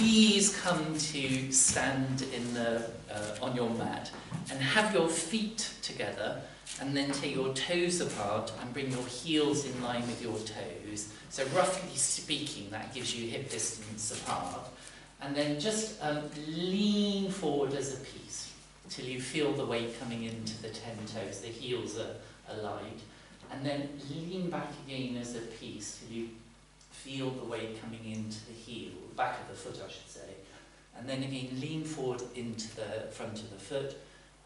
please come to stand in the, uh, on your mat and have your feet together and then take your toes apart and bring your heels in line with your toes. So roughly speaking, that gives you hip distance apart. And then just um, lean forward as a piece till you feel the weight coming into the ten toes. The heels are aligned. And then lean back again as a piece till you feel the weight coming into the heel, back of the foot I should say. And then again lean forward into the front of the foot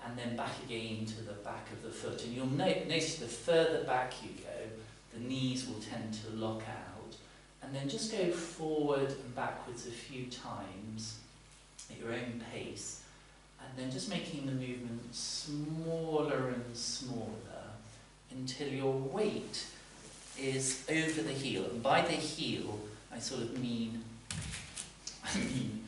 and then back again to the back of the foot. And you'll notice the further back you go, the knees will tend to lock out. And then just go forward and backwards a few times at your own pace. And then just making the movement smaller and smaller until your weight is over the heel. And by the heel, I sort of mean, I mean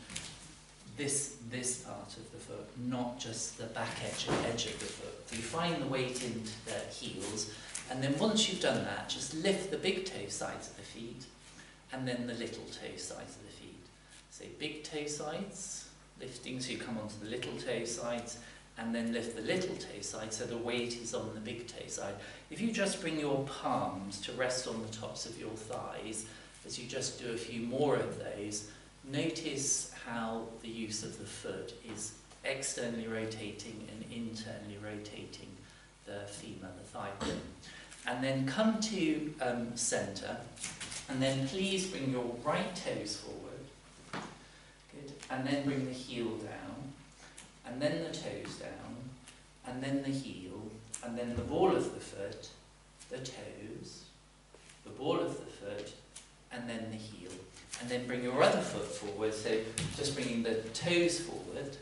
this, this part of the foot, not just the back edge, edge of the foot. So you find the weight into the heels, and then once you've done that, just lift the big toe sides of the feet, and then the little toe sides of the feet. So big toe sides, lifting so you come onto the little toe sides, and then lift the little toe side so the weight is on the big toe side. If you just bring your palms to rest on the tops of your thighs, as you just do a few more of those, notice how the use of the foot is externally rotating and internally rotating the femur, the thigh bone. And then come to um, centre, and then please bring your right toes forward. Good. And then bring the heel down, and then the toes down, and then the heel, and then the ball of the foot, the toes, the ball of the foot, and then the heel. And then bring your other foot forward, so just bringing the toes forward,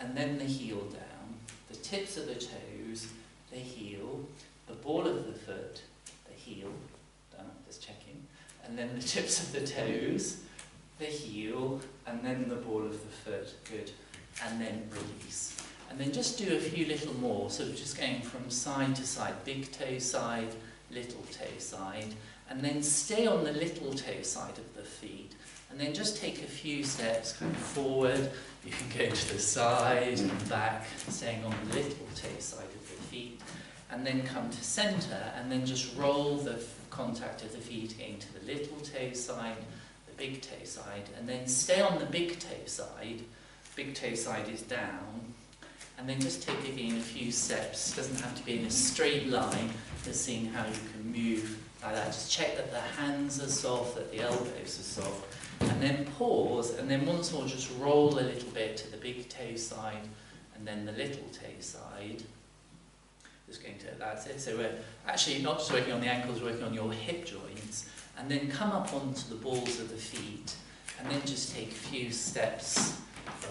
and then the heel down, the tips of the toes, the heel, the ball of the foot, the heel, done, just checking, and then the tips of the toes, the heel, and then the ball of the foot, good, and then release. And then just do a few little more, so just going from side to side, big toe side, little toe side, and then stay on the little toe side of the feet, and then just take a few steps kind of forward. You can go to the side and back, staying on the little toe side of the feet, and then come to center, and then just roll the contact of the feet into the little toe side, the big toe side, and then stay on the big toe side. Big toe side is down, and then just take again a few steps. Doesn't have to be in a straight line. Just seeing how you can move like that. Just check that the hands are soft, that the elbows are soft, and then pause, and then once more just roll a little bit to the big toe side, and then the little toe side. Just going to, that's it. So we're actually not just working on the ankles, working on your hip joints, and then come up onto the balls of the feet, and then just take a few steps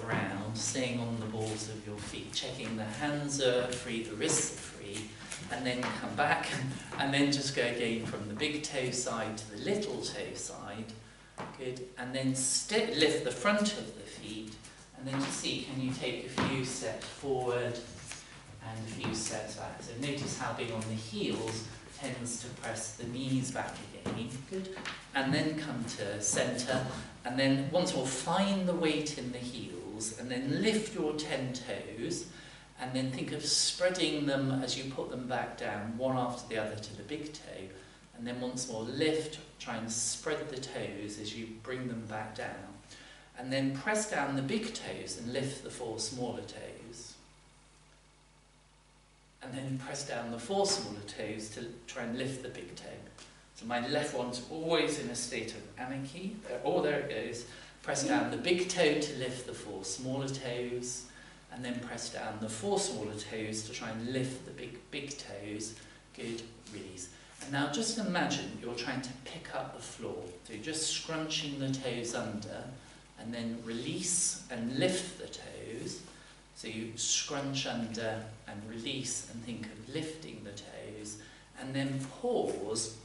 around, staying on the balls of your feet, checking the hands are free, the wrists are free, and then come back, and then just go again from the big toe side to the little toe side, Good. And then lift the front of the feet. And then to see, can you take a few steps forward and a few steps back. So notice how being on the heels tends to press the knees back again. Good. And then come to center. And then once more, find the weight in the heels. And then lift your ten toes. And then think of spreading them as you put them back down, one after the other to the big toe. And then once more, lift, try and spread the toes as you bring them back down. And then press down the big toes and lift the four smaller toes. And then press down the four smaller toes to try and lift the big toe. So my left one's always in a state of anarchy. Oh, there it goes. Press down the big toe to lift the four smaller toes. And then press down the four smaller toes to try and lift the big, big toes. Good, release. And now just imagine you're trying to pick up the floor. So you're just scrunching the toes under and then release and lift the toes. So you scrunch under and release and think of lifting the toes and then pause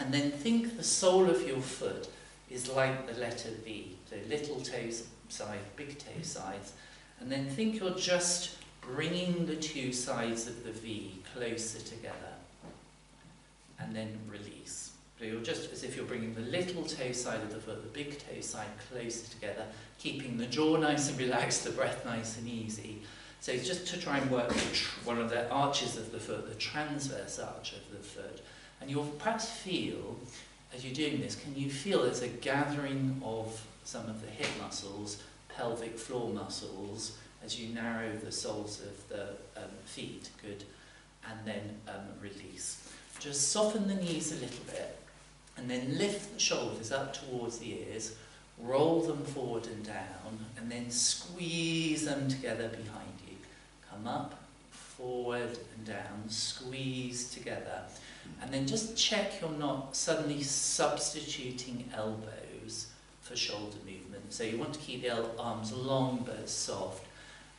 and then think the sole of your foot is like the letter V. So little toe side, big toe sides. And then think you're just bringing the two sides of the V closer together and then release. So you're just as if you're bringing the little toe side of the foot, the big toe side closer together, keeping the jaw nice and relaxed, the breath nice and easy. So it's just to try and work one of the arches of the foot, the transverse arch of the foot. And you'll perhaps feel, as you're doing this, can you feel there's a gathering of some of the hip muscles, pelvic floor muscles, as you narrow the soles of the um, feet, good, and then um, release. Just soften the knees a little bit, and then lift the shoulders up towards the ears, roll them forward and down, and then squeeze them together behind you. Come up, forward and down, squeeze together, and then just check you're not suddenly substituting elbows for shoulder movement. So you want to keep the arms long but soft,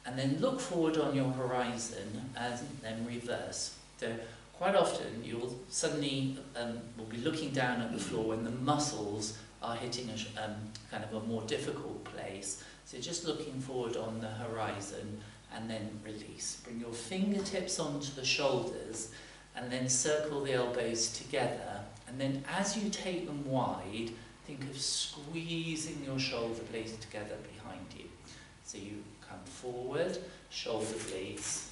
and then look forward on your horizon and then reverse. So quite often you'll suddenly um, will be looking down at the floor when the muscles are hitting a um, kind of a more difficult place. So just looking forward on the horizon and then release. Bring your fingertips onto the shoulders and then circle the elbows together. And then as you take them wide, think of squeezing your shoulder blades together behind you. So you come forward, shoulder blades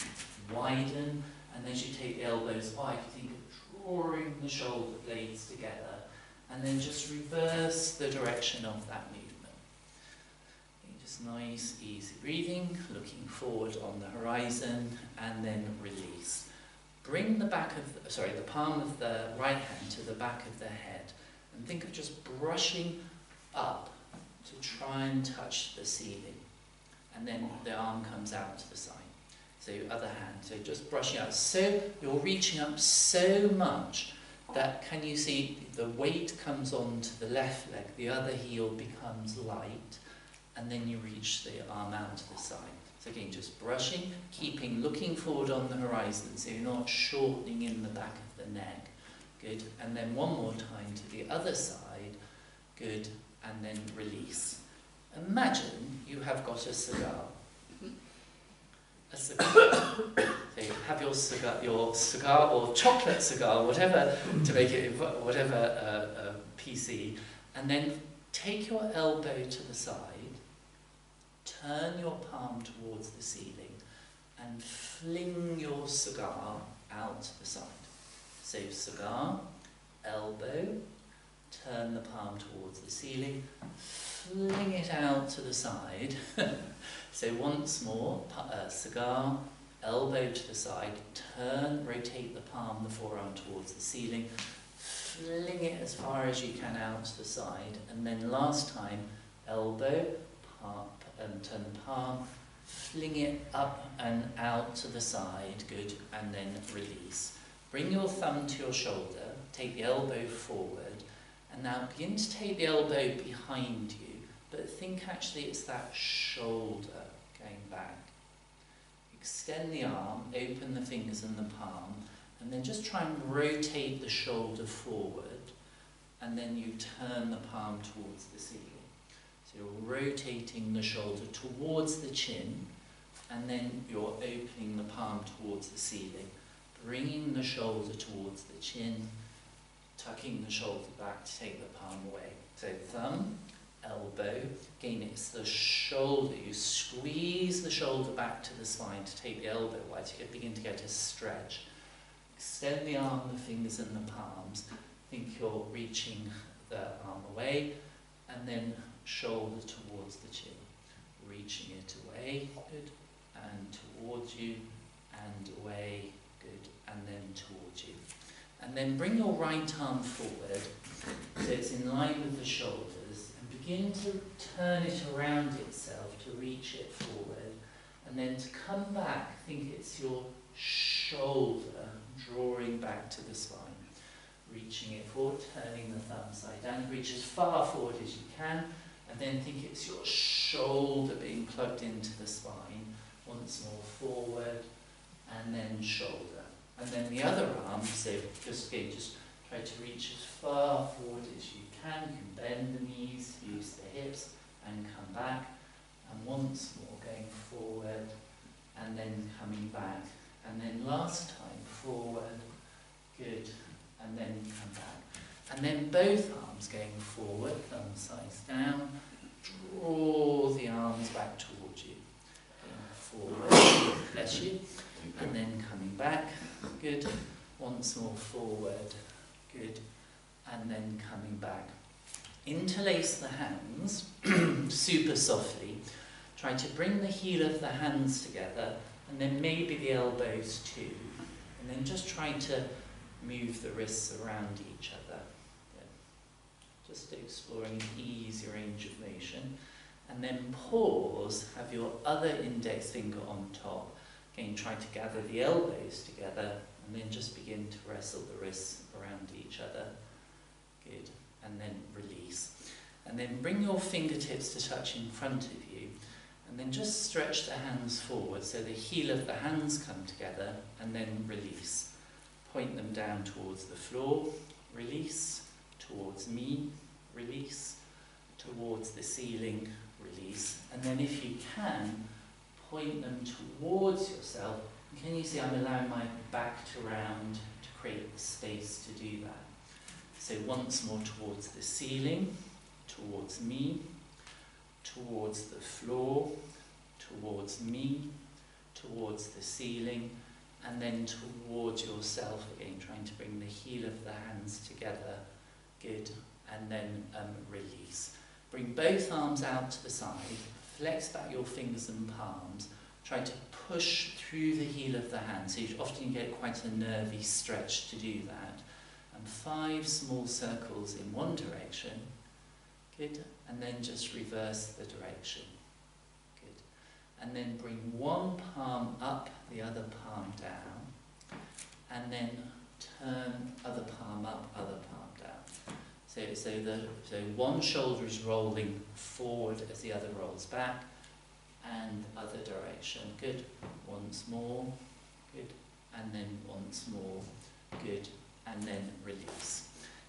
widen, and as you take the elbows wide, think of drawing the shoulder blades together, and then just reverse the direction of that movement. Just nice, easy breathing, looking forward on the horizon, and then release. Bring the back of, sorry, the palm of the right hand to the back of the head, and think of just brushing up to try and touch the ceiling and then the arm comes out to the side. So other hand, so just brushing out. So you're reaching up so much that can you see the weight comes on to the left leg, the other heel becomes light, and then you reach the arm out to the side. Again, just brushing, keeping looking forward on the horizon, so you're not shortening in the back of the neck. Good. And then one more time to the other side. Good. And then release. Imagine you have got a cigar. A cigar. so you have your cigar, your cigar or chocolate cigar, whatever to make it, whatever uh, uh, PC, and then take your elbow to the side, turn your palm towards the ceiling, and fling your cigar out to the side. So cigar, elbow, turn the palm towards the ceiling, fling it out to the side. so once more, uh, cigar, elbow to the side, turn, rotate the palm, the forearm towards the ceiling, fling it as far as you can out to the side, and then last time, elbow, palm, um, turn the palm, fling it up and out to the side, good, and then release. Bring your thumb to your shoulder, take the elbow forward, and now begin to take the elbow behind you but think actually it's that shoulder going back. Extend the arm, open the fingers and the palm, and then just try and rotate the shoulder forward, and then you turn the palm towards the ceiling. You're rotating the shoulder towards the chin, and then you're opening the palm towards the ceiling, bringing the shoulder towards the chin, tucking the shoulder back to take the palm away. So thumb, elbow. Again, it's the shoulder. You squeeze the shoulder back to the spine to take the elbow wide. So you begin to get a stretch. Extend the arm, the fingers and the palms. Think you're reaching the arm away and then shoulder towards the chin. Reaching it away, good, and towards you, and away, good, and then towards you. And then bring your right arm forward so it's in line with the shoulders and begin to turn it around itself to reach it forward, and then to come back, think it's your shoulder drawing back to the spine, reaching it forward, turning the thumb side down, reach as far forward as you can, and then think it's your shoulder being plugged into the spine, once more forward, and then shoulder. And then the other arm, so just again, just try to reach as far forward as you can. You can bend the knees, use the hips, and come back. And once more, going forward, and then coming back. And then last time, forward, good, and then come back. And then both arms going forward, thumb size down. Draw the arms back towards you. Forward, bless you. And then coming back, good. Once more forward, good. And then coming back. Interlace the hands super softly. Try to bring the heel of the hands together and then maybe the elbows too. And then just try to move the wrists around each other. Just exploring an easy range of motion. And then pause, have your other index finger on top. Again, try to gather the elbows together and then just begin to wrestle the wrists around each other. Good. And then release. And then bring your fingertips to touch in front of you. And then just stretch the hands forward so the heel of the hands come together and then release. Point them down towards the floor, release, towards me, release, towards the ceiling, release. And then if you can, point them towards yourself. can you see I'm allowing my back to round to create the space to do that? So once more towards the ceiling, towards me, towards the floor, towards me, towards the ceiling, and then towards yourself again, trying to bring the heel of the hands together. Good. And then um, release. Bring both arms out to the side. Flex back your fingers and palms. Try to push through the heel of the hand. So you often get quite a nervy stretch to do that. And five small circles in one direction. Good. And then just reverse the direction. Good. And then bring one palm up, the other palm down. And then turn other palm up, other palm down. So, so, the, so one shoulder is rolling forward as the other rolls back, and other direction. Good. Once more. Good. And then once more. Good. And then release.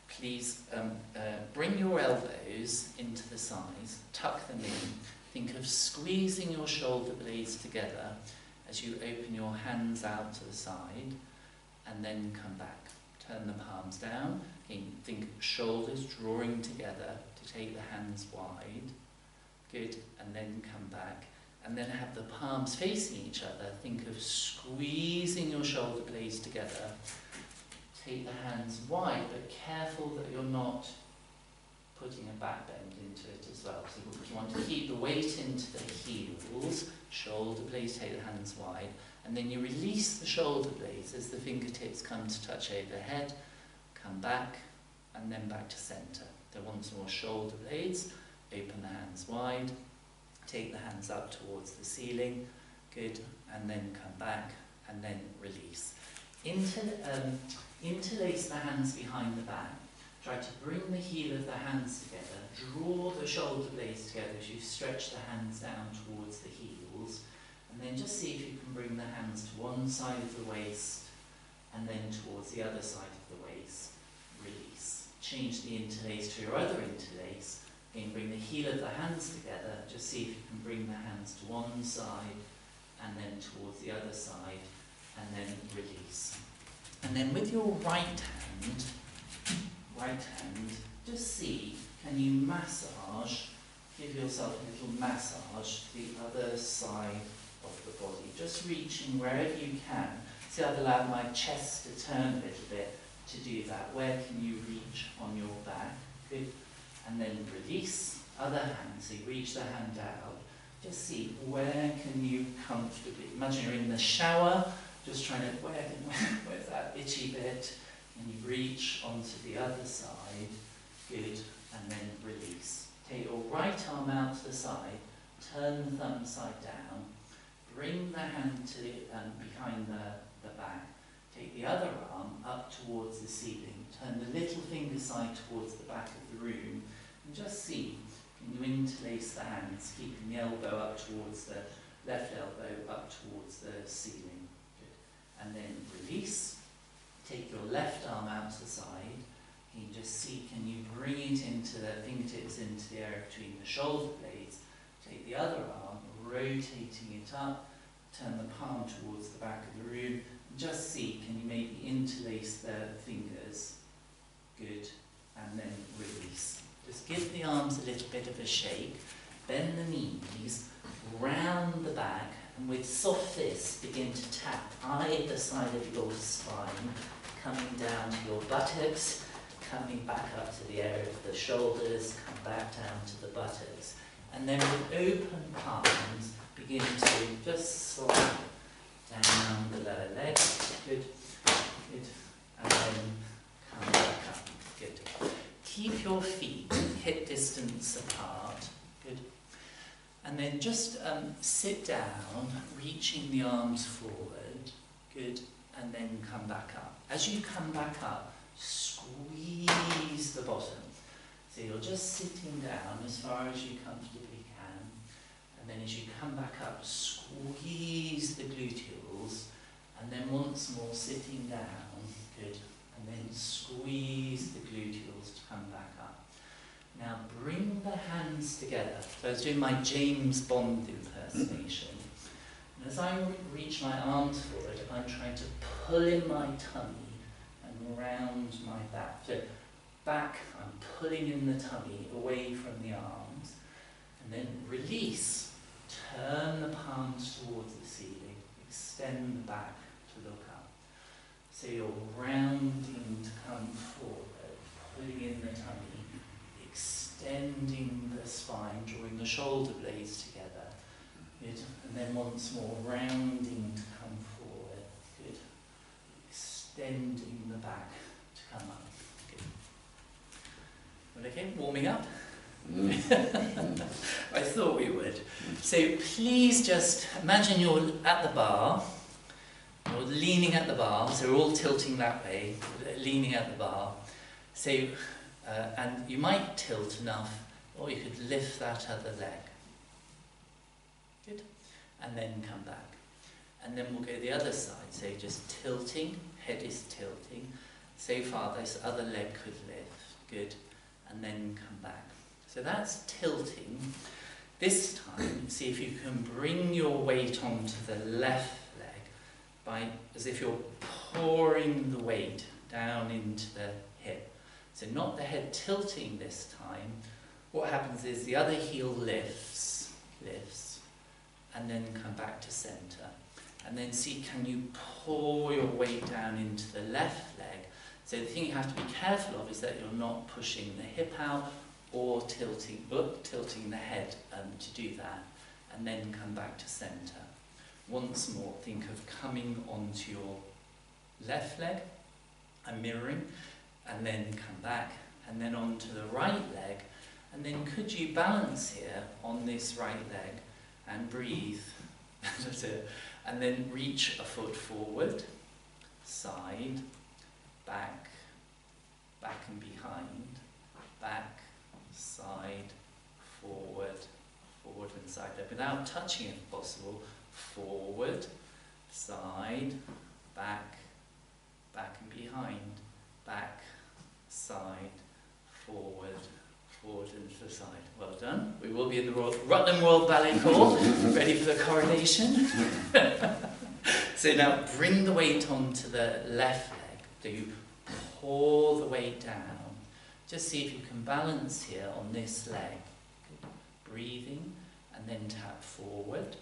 Please um, uh, bring your elbows into the sides, tuck them in. Think of squeezing your shoulder blades together as you open your hands out to the side, and then come back. Turn the palms down think shoulders drawing together to take the hands wide. Good. And then come back. And then have the palms facing each other. Think of squeezing your shoulder blades together. Take the hands wide, but careful that you're not putting a back bend into it as well. So you want to keep the weight into the heels, shoulder blades, take the hands wide, and then you release the shoulder blades as the fingertips come to touch overhead, come back, and then back to centre. Then once more shoulder blades, open the hands wide, take the hands up towards the ceiling, good, and then come back, and then release. Inter, um, interlace the hands behind the back, try to bring the heel of the hands together, draw the shoulder blades together as you stretch the hands down towards the heels, and then just see if you can bring the hands to one side of the waist, and then towards the other side of the waist release. Change the interlace to your other interlace. Again, bring the heel of the hands together. Just see if you can bring the hands to one side and then towards the other side and then release. And then with your right hand, right hand, just see, can you massage, give yourself a little massage to the other side of the body. Just reaching wherever you can. See, I've allowed my chest to turn a little bit to do that. Where can you reach on your back? Good. And then release. Other hand. So you reach the hand out. Just see where can you comfortably. Imagine you're in the shower. Just trying to where, where's that itchy bit? And you reach onto the other side. Good. And then release. Take your right arm out to the side. Turn the thumb side down. Bring the hand to um, behind the, the back Take the other arm up towards the ceiling. Turn the little finger side towards the back of the room. And just see, can you interlace the hands, keeping the elbow up towards the left elbow up towards the ceiling. Good. And then release. Take your left arm out to the side. Can you just see, can you bring it into the fingertips into the area between the shoulder blades? Take the other arm, rotating it up, turn the palm towards the back of the room, just see, can you maybe interlace the fingers? Good. and then release. Just give the arms a little bit of a shake, bend the knees, round the back, and with soft fists begin to tap either side of your spine, coming down to your buttocks, coming back up to the area of the shoulders, come back down to the buttocks. And then with open palms, begin to just slide down the lower leg. Good, good. And then come back up. Good. Keep your feet hip distance apart. Good. And then just um, sit down, reaching the arms forward. Good. And then come back up. As you come back up, squeeze the bottom. So you're just sitting down as far as you comfortably can. And then as you come back up, squeeze the gluteals. And then once more sitting down. Good. And then squeeze the gluteals to come back up. Now bring the hands together. So I was doing my James Bond impersonation. And as I reach my arms forward, I'm trying to pull in my tummy and round my back. So back, I'm pulling in the tummy away from the arms. And then release. Turn the palms towards the ceiling. Extend the back to look up. So you're rounding to come forward, pulling in the tummy, extending the spine, drawing the shoulder blades together. Good. And then once more, rounding to come forward. Good. Extending the back to come up. Good. Well, okay, warming up. I thought we would. So please just imagine you're at the bar, you're leaning at the bar, so we're all tilting that way, leaning at the bar. So, uh, and you might tilt enough, or you could lift that other leg. Good. And then come back. And then we'll go the other side, so just tilting, head is tilting. So far, this other leg could lift. Good. And then come back. So that's tilting. This time, see if you can bring your weight onto the left leg by as if you're pouring the weight down into the hip. So not the head tilting this time. What happens is the other heel lifts, lifts, and then come back to center. And then see, can you pour your weight down into the left leg? So the thing you have to be careful of is that you're not pushing the hip out or tilting, up, tilting the head um, to do that, and then come back to centre. Once more, think of coming onto your left leg and mirroring, and then come back, and then onto the right leg, and then could you balance here on this right leg and breathe, it, and then reach a foot forward, side, back, back and behind, back, side, forward, forward and side without touching if possible, forward, side, back, back and behind, back, side, forward, forward and to the side. Well done. We will be in the Royal, Rutland Royal Ballet Corps, ready for the coronation. so now bring the weight onto the left leg. So you pour the weight down just see if you can balance here on this leg. Breathing and then tap forward,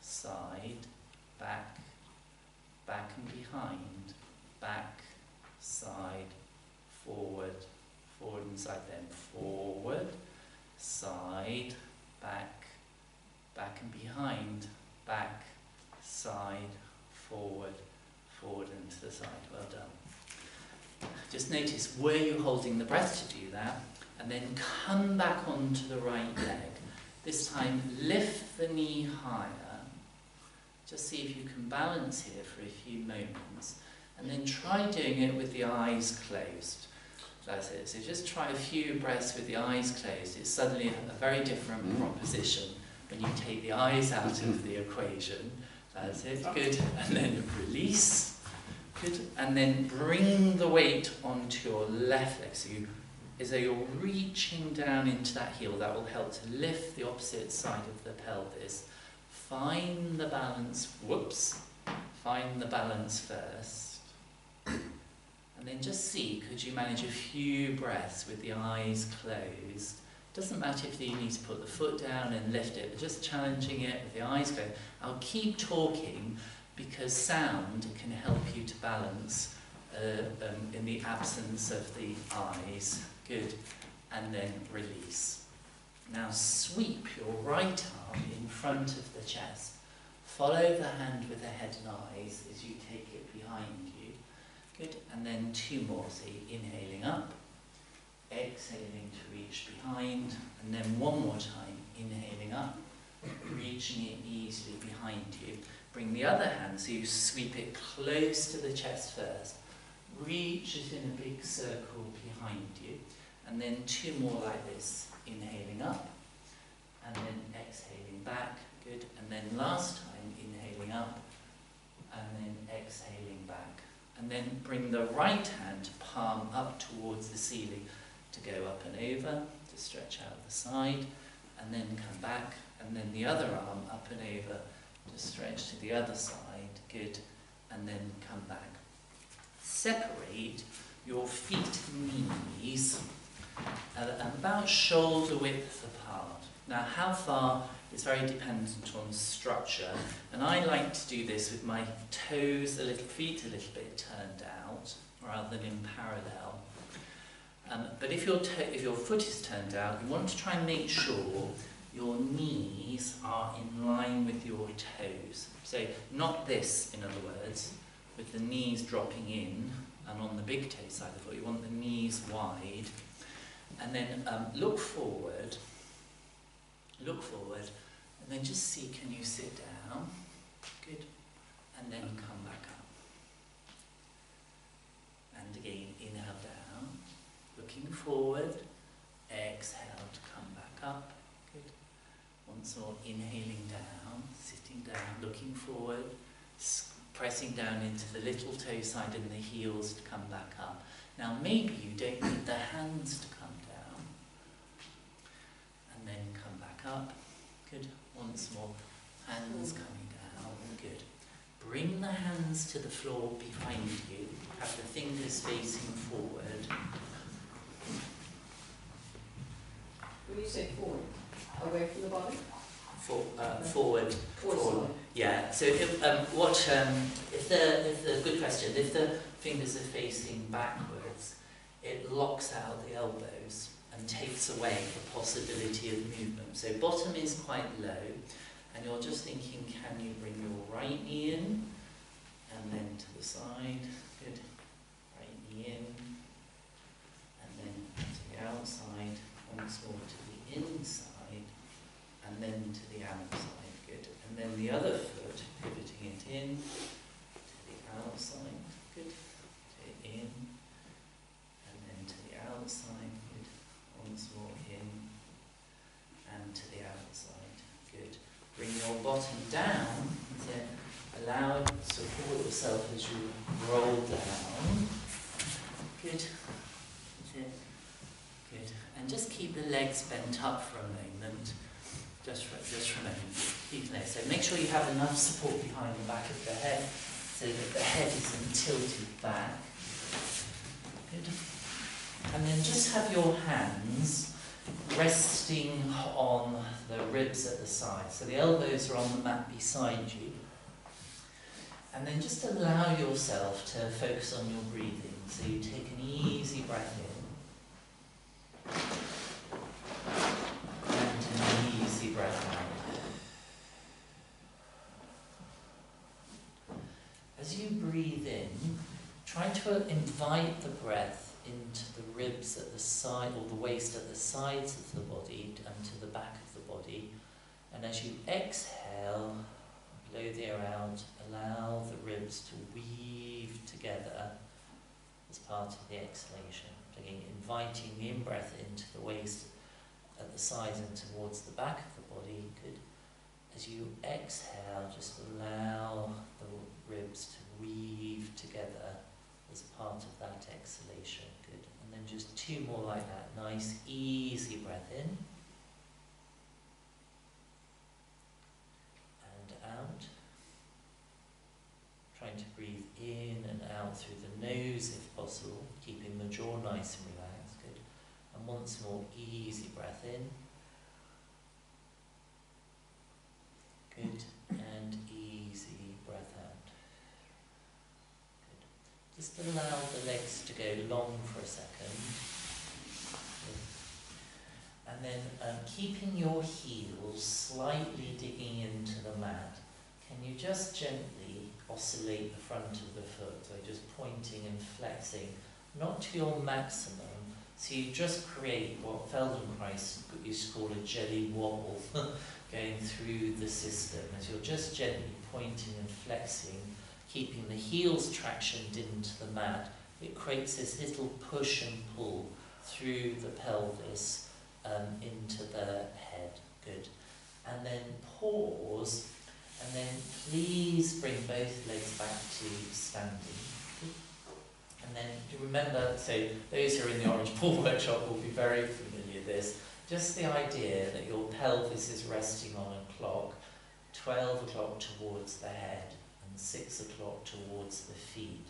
side, back, back and behind, back, side, forward, forward and side then forward, side, back, back and behind, back, side, forward, forward and to the side. Well done. Just notice where you're holding the breath to do that, and then come back onto the right leg. This time, lift the knee higher. Just see if you can balance here for a few moments, and then try doing it with the eyes closed. That's it. So just try a few breaths with the eyes closed. It's suddenly a very different mm. proposition when you take the eyes out of the equation. That's it. Good. And then release. Good. And then bring the weight onto your left leg. So you, as though you're reaching down into that heel, that will help to lift the opposite side of the pelvis. Find the balance, whoops, find the balance first. And then just see, could you manage a few breaths with the eyes closed? Doesn't matter if you need to put the foot down and lift it, but just challenging it with the eyes closed. I'll keep talking because sound can help you to balance uh, um, in the absence of the eyes. Good. And then release. Now sweep your right arm in front of the chest. Follow the hand with the head and eyes as you take it behind you. Good. And then two more. So inhaling up, exhaling to reach behind, and then one more time, inhaling up, reaching it easily behind you. Bring the other hand so you sweep it close to the chest first. Reach it in a big circle behind you. And then two more like this. Inhaling up, and then exhaling back. Good. And then last time, inhaling up, and then exhaling back. And then bring the right hand palm up towards the ceiling to go up and over, to stretch out the side, and then come back, and then the other arm up and over, to stretch to the other side, good, and then come back. Separate your feet knees about shoulder width apart. Now how far is very dependent on structure, and I like to do this with my toes, a little feet a little bit turned out, rather than in parallel. Um, but if your, if your foot is turned out, you want to try and make sure your knees are in line with your toes. So not this, in other words, with the knees dropping in, and on the big toe side of the foot, you want the knees wide. And then um, look forward, look forward, and then just see, can you sit down? Good. And then come back up. And again, inhale down, looking forward, exhale to come back up. More, inhaling down, sitting down, looking forward, pressing down into the little toe side and the heels to come back up. Now maybe you don't need the hands to come down. And then come back up. Good. Once more. Hands coming down. Good. Bring the hands to the floor behind you. Have the fingers facing forward. When you say forward, away from the body? For, uh, forward. Forward. Forward. Yeah. So if um, what um, if the if the good question if the fingers are facing backwards, it locks out the elbows and takes away the possibility of movement. So bottom is quite low, and you're just thinking, can you bring your right knee in, and then to the side. Good. Right knee in, and then to the outside. Once more to the inside, and then to the outside. Good. And then the other foot, pivoting it in to the outside. Good. To in, and then to the outside. Good. Once more in, and to the outside. Good. Bring your bottom down. Then allow, support yourself as you roll down. Good. Good. And just keep the legs bent up for a moment. Just for, just moment. Keep there. So make sure you have enough support behind the back of the head so that the head isn't tilted back. Good. And then just have your hands resting on the ribs at the side. So the elbows are on the mat beside you. And then just allow yourself to focus on your breathing. So you take an easy breath in. Breath out. As you breathe in, try to invite the breath into the ribs at the side, or the waist at the sides of the body and to the back of the body. And as you exhale, blow the air out, allow the ribs to weave together as part of the exhalation. Again, inviting the in-breath into the waist at the sides and towards the back of body. Good. As you exhale, just allow the ribs to weave together as a part of that exhalation. Good. And then just two more like that. Nice, easy breath in. And out. Trying to breathe in and out through the nose if possible, keeping the jaw nice and relaxed. Good. And once more, easy breath in. Good. And easy breath out. Good. Just allow the legs to go long for a second. Good. And then um, keeping your heels slightly digging into the mat, can you just gently oscillate the front of the foot, so just pointing and flexing, not to your maximum, so you just create what Feldenkrais used to call a jelly wobble going through the system as you're just gently pointing and flexing, keeping the heels tractioned into the mat. It creates this little push and pull through the pelvis um, into the head. Good. And then pause and then please bring both legs back to standing. And then remember, so those who are in the Orange Ball Workshop will be very familiar with this. Just the idea that your pelvis is resting on a clock, 12 o'clock towards the head and 6 o'clock towards the feet.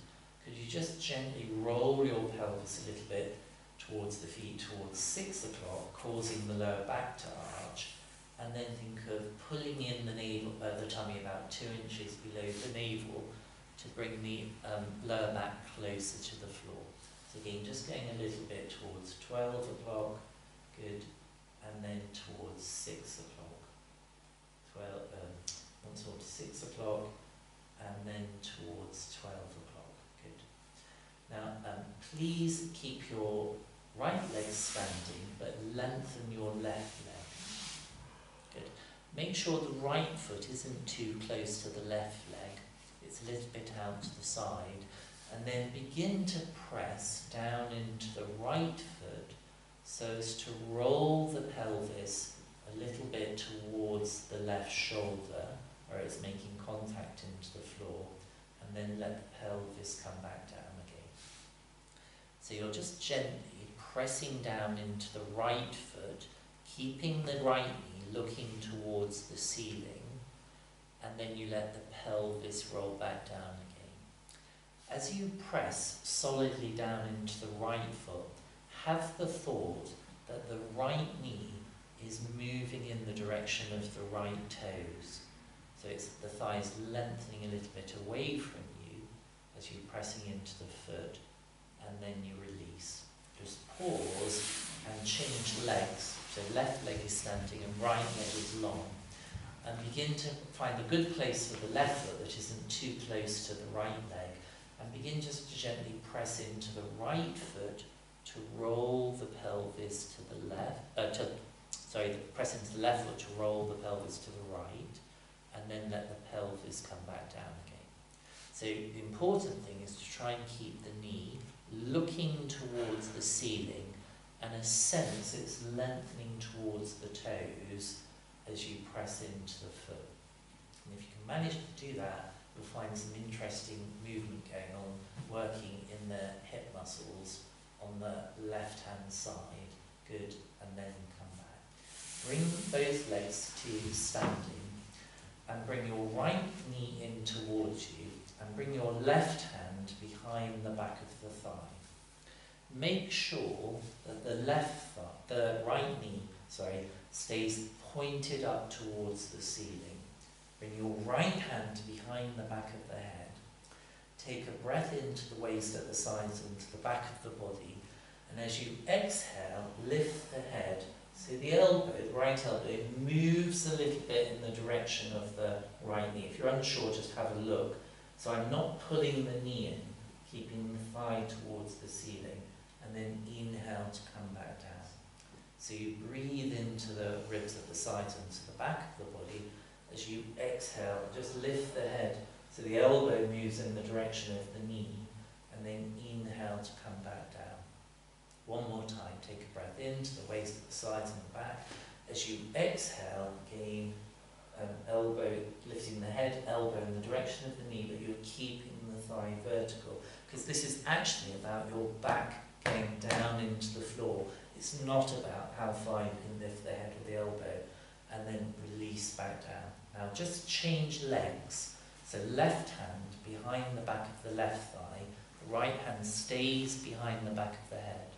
Could you just gently roll your pelvis a little bit towards the feet towards 6 o'clock, causing the lower back to arch, and then think of pulling in the navel, uh, the tummy about two inches below the navel to bring the um, lower back closer to the floor. So again, just going a little bit towards 12 o'clock, good, and then towards 6 o'clock. 12, um, once more to 6 o'clock, and then towards 12 o'clock, good. Now, um, please keep your right leg standing, but lengthen your left leg. Good. Make sure the right foot isn't too close to the left leg. It's a little bit out to the side. And then begin to press down into the right foot so as to roll the pelvis a little bit towards the left shoulder where it's making contact into the floor and then let the pelvis come back down again. So you're just gently pressing down into the right foot, keeping the right knee looking towards the ceiling, and then you let the pelvis roll back down again. As you press solidly down into the right foot, have the thought that the right knee is moving in the direction of the right toes. So it's the thighs lengthening a little bit away from you as you're pressing into the foot, and then you release. Just pause and change legs. So left leg is standing and right leg is long. And begin to find a good place for the left foot that isn't too close to the right leg. And begin just to gently press into the right foot to roll the pelvis to the left, uh, to, sorry, press into the left foot to roll the pelvis to the right, and then let the pelvis come back down again. So the important thing is to try and keep the knee looking towards the ceiling and a sense it's lengthening towards the toes as you press into the foot. And if you can manage to do that, you'll find some interesting movement going on, working in the hip muscles on the left hand side. Good, and then come back. Bring both legs to standing and bring your right knee in towards you and bring your left hand behind the back of the thigh. Make sure that the left thigh, the right knee, sorry, stays pointed up towards the ceiling. Bring your right hand behind the back of the head. Take a breath into the waist at the sides and to the back of the body. And as you exhale, lift the head. So the elbow, the right elbow, moves a little bit in the direction of the right knee. If you're unsure, just have a look. So I'm not pulling the knee in, keeping the thigh towards the ceiling. And then inhale to come back down. So you breathe into the ribs at the sides and to the back of the body. As you exhale, just lift the head so the elbow moves in the direction of the knee. And then inhale to come back down. One more time, take a breath in to the waist, the sides and the back. As you exhale, again, um, elbow, lifting the head, elbow in the direction of the knee, but you're keeping the thigh vertical. Because this is actually about your back going down into the floor. It's not about how far you can lift the head with the elbow and then release back down. Now just change legs. So left hand behind the back of the left thigh, Right hand stays behind the back of the head.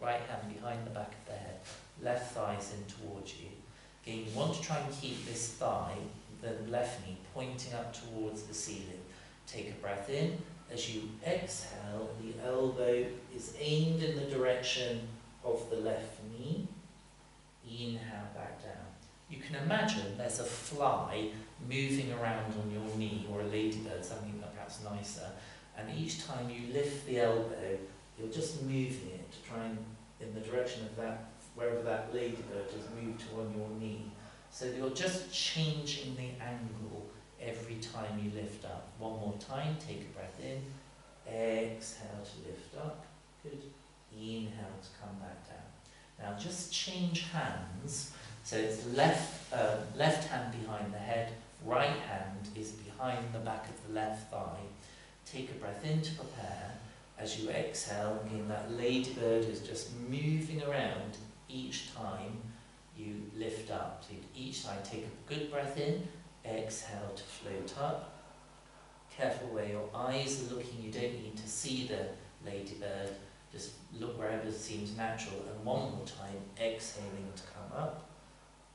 Right hand behind the back of the head. Left thigh's in towards you. Again, you want to try and keep this thigh, the left knee, pointing up towards the ceiling. Take a breath in. As you exhale, the elbow is aimed in the direction of the left knee. Inhale back down. You can imagine there's a fly moving around on your knee, or a ladybird, something that perhaps nicer, and each time you lift the elbow, you're just moving it to try and in the direction of that, wherever that ladybird has moved to on your knee. So you're just changing the angle every time you lift up. One more time, take a breath in, exhale to lift up, good, inhale to come back down. Now just change hands, so it's left, uh, left hand behind the head, right hand is behind the back of the left thigh. Take a breath in to prepare. As you exhale, again that ladybird is just moving around each time you lift up. So each time take a good breath in, exhale to float up. Careful where your eyes are looking, you don't need to see the ladybird, just look wherever seems natural. And one more time, exhaling to come up,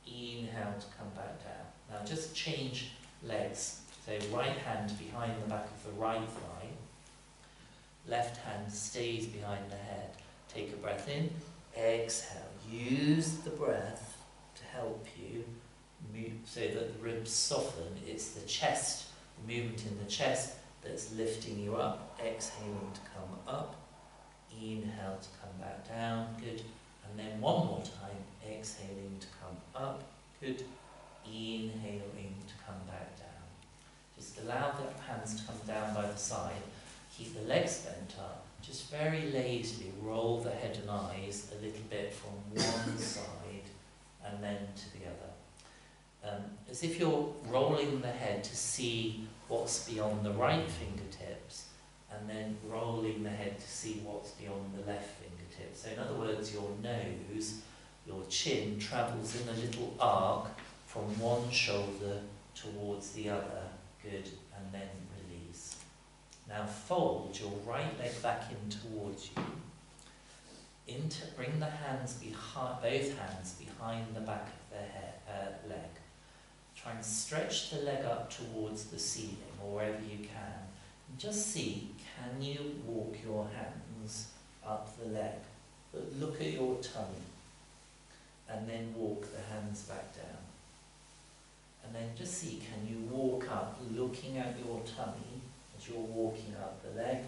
inhale to come back down. Now just change legs. So right hand behind the back of the right thigh, left hand stays behind the head. Take a breath in, exhale. Use the breath to help you move so that the ribs soften. It's the chest, the movement in the chest that's lifting you up. Exhaling to come up, inhale to come back down, good. And then one more time, exhaling to come up, good. Inhaling to come back down. Just allow the hands to come down by the side. Keep the legs bent up. Just very lazily roll the head and eyes a little bit from one side and then to the other. Um, as if you're rolling the head to see what's beyond the right fingertips and then rolling the head to see what's beyond the left fingertips. So in other words, your nose, your chin travels in a little arc from one shoulder towards the other. Good. And then release. Now fold your right leg back in towards you. Into, bring the hands behind, both hands behind the back of the head, uh, leg. Try and stretch the leg up towards the ceiling or wherever you can. And just see, can you walk your hands up the leg? But look at your tummy. And then walk the hands back down. And then just see, can you walk up looking at your tummy as you're walking up the leg?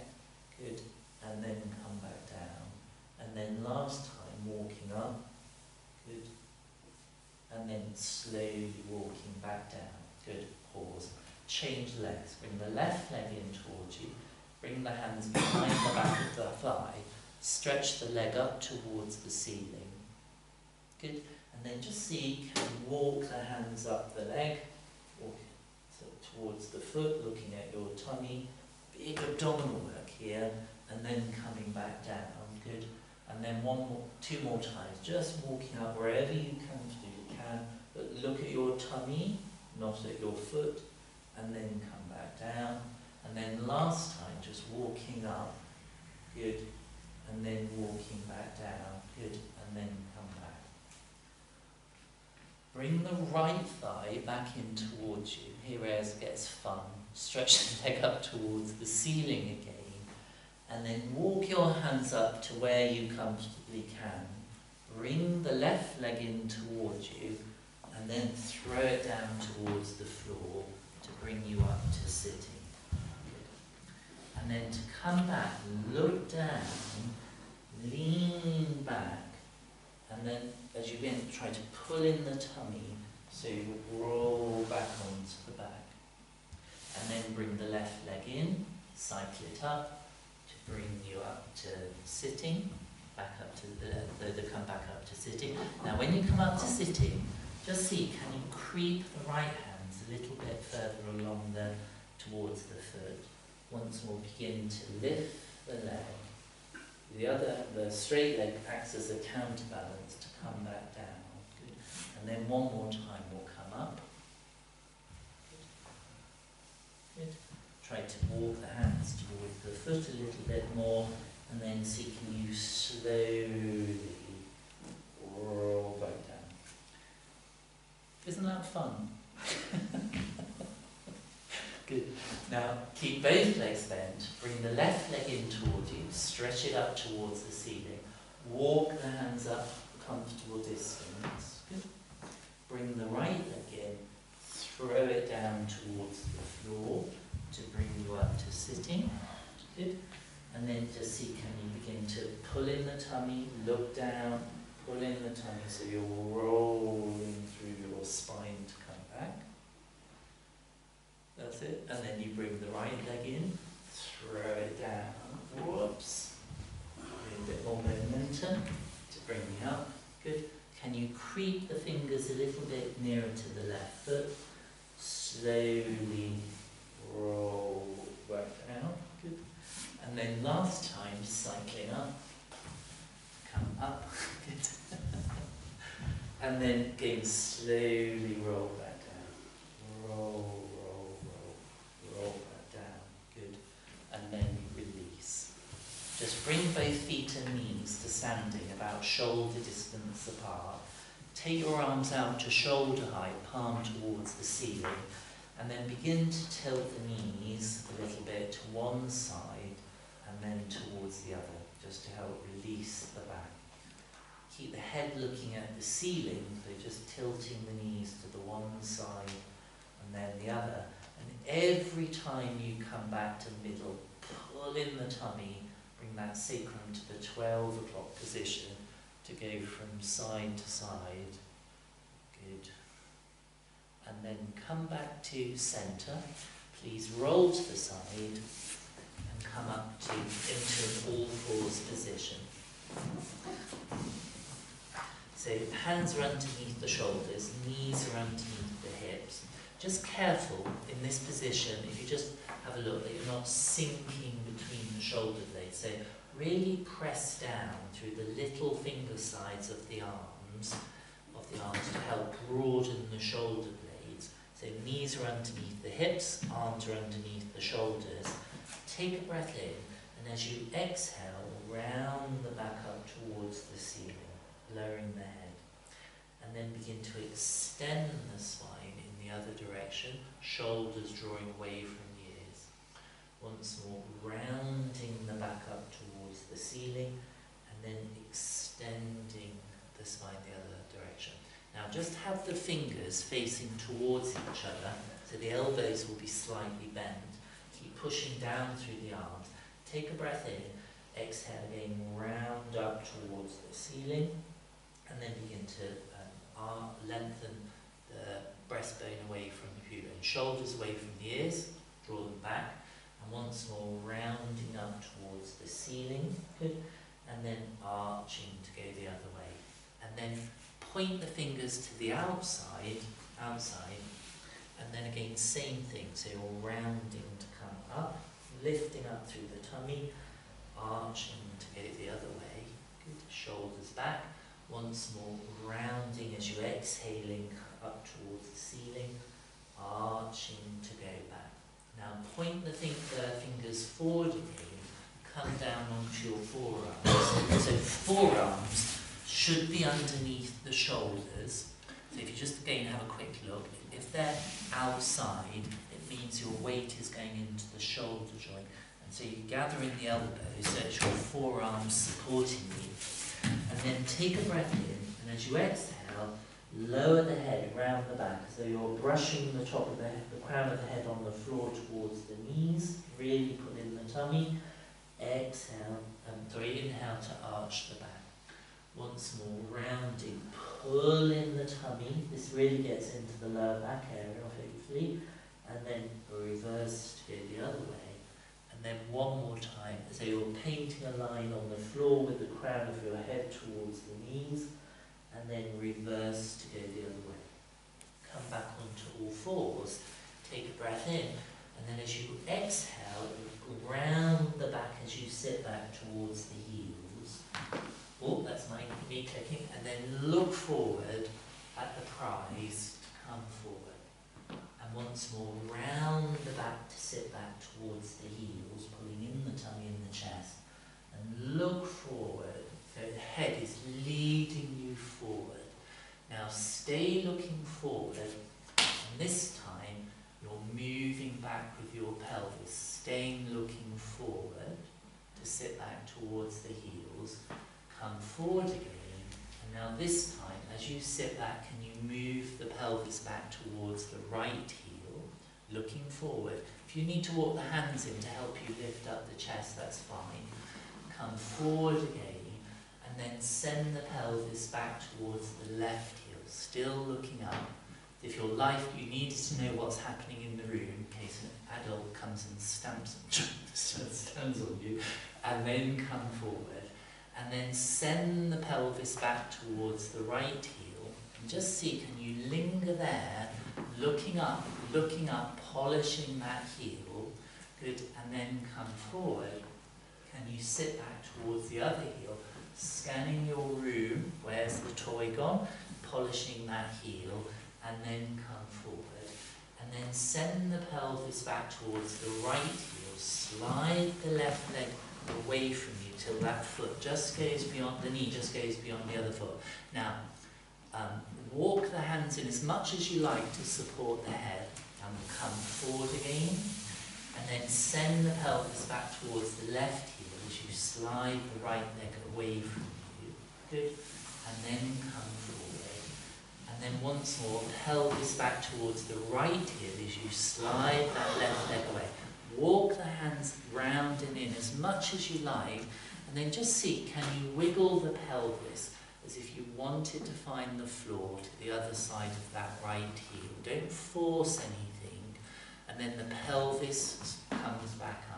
Good. And then come back down. And then last time, walking up. Good. And then slowly walking back down. Good. Pause. Change legs. Bring the left leg in towards you. Bring the hands behind the back of the thigh. Stretch the leg up towards the ceiling. Good. And then just see, can you walk the hands up the leg, walk towards the foot, looking at your tummy, big abdominal work here, and then coming back down, good. And then one more, two more times, just walking up wherever you comfortably can, but look at your tummy, not at your foot, and then come back down. And then last time, just walking up, good, and then walking back down, good, and then Bring the right thigh back in towards you. Here as it gets fun. Stretch the leg up towards the ceiling again. And then walk your hands up to where you comfortably can. Bring the left leg in towards you and then throw it down towards the floor to bring you up to sitting. And then to come back, look down, lean back, and then as you begin, try to pull in the tummy so you roll back onto the back. And then bring the left leg in, cycle it up to bring you up to sitting, back up to the, the, the come back up to sitting. Now when you come up to sitting, just see, can you creep the right hands a little bit further along the, towards the foot. Once more begin to lift the leg the other, the straight leg acts as a counterbalance to come back down. Good. And then one more time we'll come up. Good. Good. Try to walk the hands towards the foot a little bit more, and then see can you slowly roll back down. Isn't that fun? Good. Now keep both legs bent. Bring the left leg in towards you. Stretch it up towards the ceiling. Walk the hands up comfortable distance. Good. Bring the right leg in. Throw it down towards the floor to bring you up to sitting. Good. And then just see can you begin to pull in the tummy, look down, pull in the tummy so you're rolling through your spine to come back. That's it. And then you bring the right leg in, throw it down. Whoops. A bit more momentum to bring me up. Good. Can you creep the fingers a little bit nearer to the left foot? Slowly roll back down. Good. And then last time, cycling up. Come up. Good. and then again, slowly roll back down. Roll, roll, roll back down. Good. And then release. Just bring both feet and knees to standing about shoulder distance apart. Take your arms out to shoulder height, palm towards the ceiling, and then begin to tilt the knees a little bit to one side and then towards the other, just to help release the back. Keep the head looking at the ceiling, so just tilting the knees to the one side and then the other. And every time you come back to middle, pull in the tummy, bring that sacrum to the 12 o'clock position to go from side to side. Good. And then come back to centre. Please roll to the side and come up to into an all fours position. So hands are underneath the shoulders, knees are underneath the hips. Just careful in this position, if you just have a look, that you're not sinking between the shoulder blades. So really press down through the little finger sides of the arms, of the arms to help broaden the shoulder blades. So knees are underneath the hips, arms are underneath the shoulders. Take a breath in, and as you exhale, round the back up towards the ceiling, lowering the head. And then begin to extend the spine in the other direction, shoulders drawing away from. Once more, rounding the back up towards the ceiling, and then extending the spine the other direction. Now just have the fingers facing towards each other, so the elbows will be slightly bent. Keep pushing down through the arms. Take a breath in, exhale again, round up towards the ceiling, and then begin to um, arm, lengthen the breastbone away from the pubic, shoulders away from the ears, draw them back, and once more rounding up towards the ceiling, good, and then arching to go the other way. And then point the fingers to the outside, outside, and then again same thing, so you're rounding to come up, lifting up through the tummy, arching to go the other way, good, shoulders back, once more rounding as you're exhaling up towards the ceiling, arching to go back. Now point the, thing, the fingers forward again, come down onto your forearms. So forearms should be underneath the shoulders. So if you just again have a quick look, if they're outside, it means your weight is going into the shoulder joint. And so you gather in the elbows so that your forearms supporting you. And then take a breath in, and as you exhale, lower the head round the back so you're brushing the top of the head, the crown of the head on the floor towards the knees. Really put in the tummy. Exhale, and three. inhale to arch the back. Once more, rounding, pull in the tummy. This really gets into the lower back area, hopefully. And then reverse to go the other way. And then one more time, So you're painting a line on the floor with the crown of your head towards the knees. And then reverse to go the other way. Come back onto all fours. Take a breath in. And then as you exhale, round the back as you sit back towards the heels. Oh, that's my knee clicking. And then look forward at the prize to come forward. And once more round the back to sit back towards the heels, pulling in the tummy and the chest. And look forward, so the head is leading forward. Now stay looking forward, and this time you're moving back with your pelvis, staying looking forward to sit back towards the heels. Come forward again, and now this time, as you sit back, can you move the pelvis back towards the right heel, looking forward. If you need to walk the hands in to help you lift up the chest, that's fine. Come forward again, then send the pelvis back towards the left heel, still looking up. If your life, you need to know what's happening in the room in case an adult comes and stamps stands on you, and then come forward, and then send the pelvis back towards the right heel, and just see can you linger there, looking up, looking up, polishing that heel, good, and then come forward. Can you sit back towards the other heel, scanning your room, where's the toy gone, polishing that heel, and then come forward. And then send the pelvis back towards the right heel, slide the left leg away from you till that foot just goes beyond, the knee just goes beyond the other foot. Now, um, walk the hands in as much as you like to support the head and come forward again. And then send the pelvis back towards the left heel as you slide the right leg Good. And then come forward. And then once more, pelvis back towards the right heel as you slide that left leg away. Walk the hands round and in as much as you like, and then just see, can you wiggle the pelvis as if you wanted to find the floor to the other side of that right heel. Don't force anything, and then the pelvis comes back.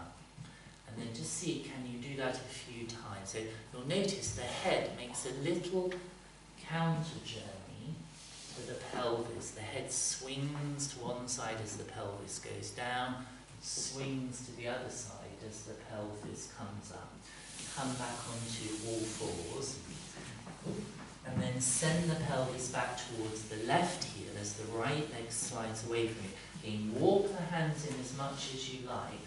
And then just see, can you do that a few times? So you'll notice the head makes a little counter journey to the pelvis. The head swings to one side as the pelvis goes down, swings to the other side as the pelvis comes up. Come back onto all fours. And then send the pelvis back towards the left heel as the right leg slides away from you. Again, walk the hands in as much as you like.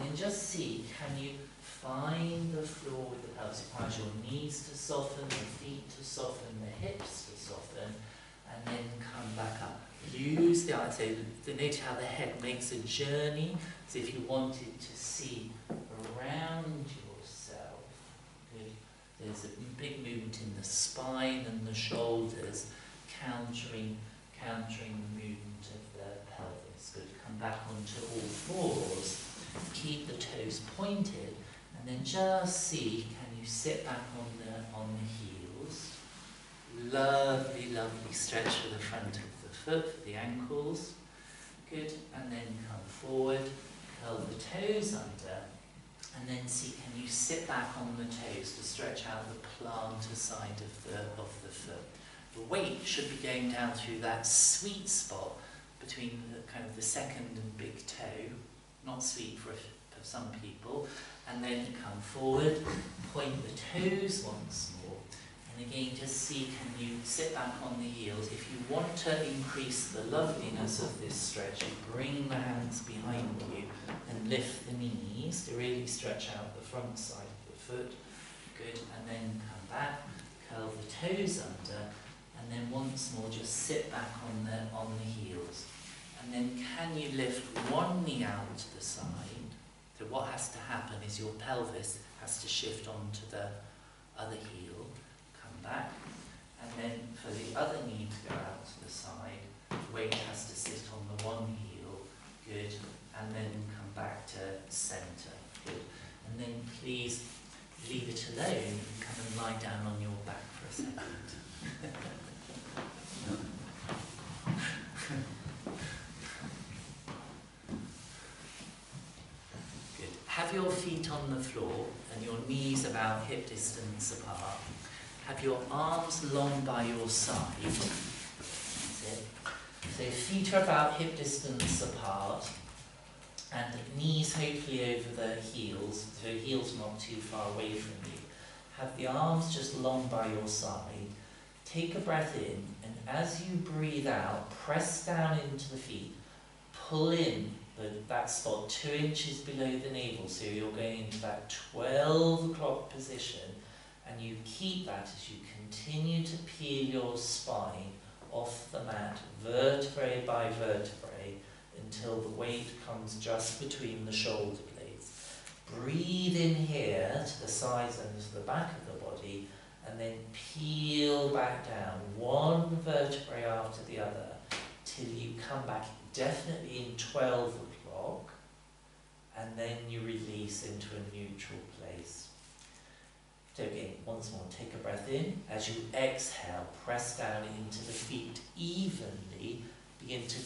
And then just see, can you find the floor with the pelvis? Requires your knees to soften, the feet to soften, the hips to soften, and then come back up. Use the, I'd say, the, note how the head makes a journey, So if you wanted to see around yourself. Good. There's a big movement in the spine and the shoulders, countering, countering the movement of the pelvis. Good. Come back onto all fours. Keep the toes pointed, and then just see, can you sit back on the on the heels? Lovely, lovely stretch for the front of the foot, for the ankles. Good. And then come forward, curl the toes under, and then see, can you sit back on the toes to stretch out the plantar side of the, of the foot. The weight should be going down through that sweet spot between the, kind of the second and big toe, not sweet for, for some people, and then come forward, point the toes once more, and again just see can you sit back on the heels. If you want to increase the loveliness of this stretch, you bring the hands behind you and lift the knees to really stretch out the front side of the foot. Good, and then come back, curl the toes under, and then once more just sit back on the on the heels. And then can you lift one knee out to the side? So what has to happen is your pelvis has to shift onto the other heel, come back, and then for the other knee to go out to the side, weight has to sit on the one heel, good, and then come back to centre, good. And then please leave it alone, and come and lie down on your back for a second. Good. Have your feet on the floor and your knees about hip distance apart. Have your arms long by your side. So feet are about hip distance apart and knees hopefully over the heels, so heels not too far away from you. Have the arms just long by your side. Take a breath in and as you breathe out, press down into the feet. pull in the, that spot two inches below the navel, so you're going into that 12 o'clock position, and you keep that as you continue to peel your spine off the mat, vertebrae by vertebrae, until the weight comes just between the shoulder blades. Breathe in here to the sides and to the back of the body, and then peel back down, one vertebrae after the other, till you come back definitely in 12 and then you release into a neutral place. So again, once more, take a breath in. As you exhale, press down into the feet evenly. Begin to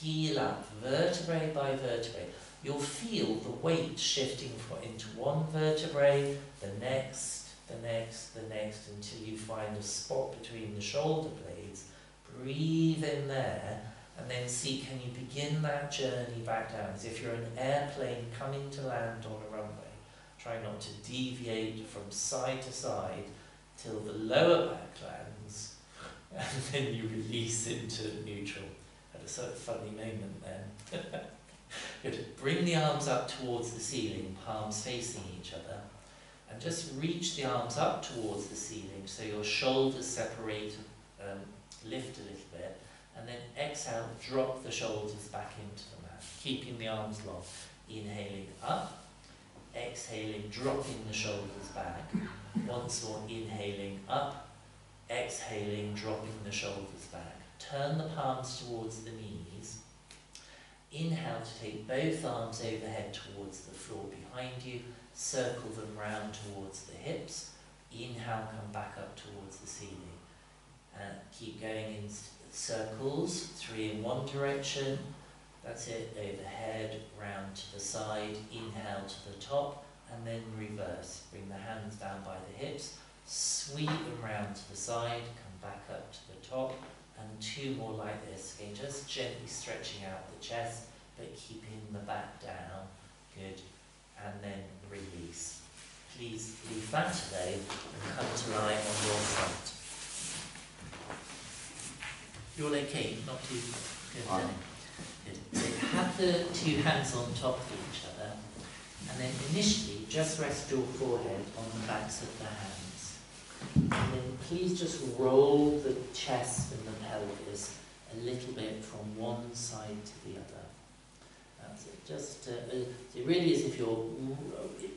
peel up vertebrae by vertebrae. You'll feel the weight shifting into one vertebrae, the next, the next, the next, until you find a spot between the shoulder blades. Breathe in there, and then see can you begin that journey back down as if you're an airplane coming to land on a runway. Try not to deviate from side to side till the lower back lands, and then you release into neutral. Had a sort of funny moment then. Good. Bring the arms up towards the ceiling, palms facing each other, and just reach the arms up towards the ceiling so your shoulders separate, um, lift a little bit, and then exhale, drop the shoulders back into the mat, keeping the arms long. Inhaling up, exhaling, dropping the shoulders back. Once more, inhaling up, exhaling, dropping the shoulders back. Turn the palms towards the knees. Inhale to take both arms overhead towards the floor behind you. Circle them round towards the hips. Inhale, come back up towards the ceiling. And keep going in circles, three in one direction. That's it, overhead, round to the side. Inhale to the top, and then reverse. Bring the hands down by the hips. Sweep them round to the side, come back up to the top, and two more like this. Again, just gently stretching out the chest, but keeping the back down. Good. And then release. Please leave that today and come to lie on your front. You're okay, not too good. Good. So have the two hands on top of each other, and then initially just rest your forehead on the backs of the hands. And then please just roll the chest and the pelvis a little bit from one side to the other. That's it. Just uh, uh, it really is if you're